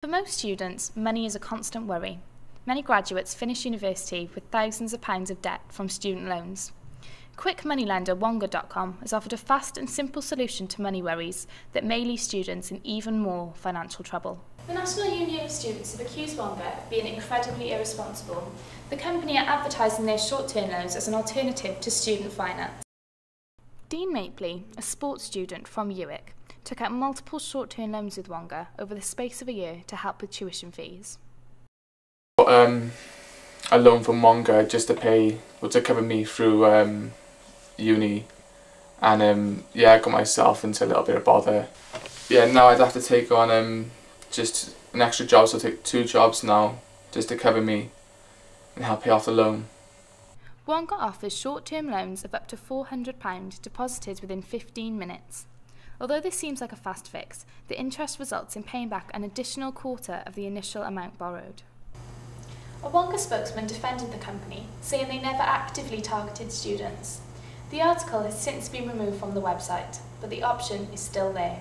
For most students, money is a constant worry. Many graduates finish university with thousands of pounds of debt from student loans. Quick money lender Wonga.com has offered a fast and simple solution to money worries that may leave students in even more financial trouble. The National Union of Students have accused Wonga of being incredibly irresponsible. The company are advertising their short-term loans as an alternative to student finance. Dean Mapley, a sports student from UWIC, took out multiple short-term loans with Wonga over the space of a year to help with tuition fees. Um, a loan from Wonga just to pay, or to cover me through um, uni, and um, yeah, I got myself into a little bit of bother. Yeah, now I'd have to take on um, just an extra job, so I take two jobs now, just to cover me and help pay off the loan. Wonga offers short-term loans of up to £400 deposited within 15 minutes. Although this seems like a fast fix, the interest results in paying back an additional quarter of the initial amount borrowed. A Wonga spokesman defended the company, saying they never actively targeted students. The article has since been removed from the website, but the option is still there.